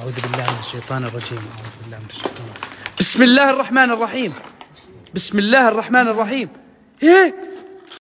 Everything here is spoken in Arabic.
أعوذ بالله من الشيطان الرجيم. أعوذ بالله من الشيطان بسم الله الرحمن الرحيم. بسم الله الرحمن الرحيم. إيه؟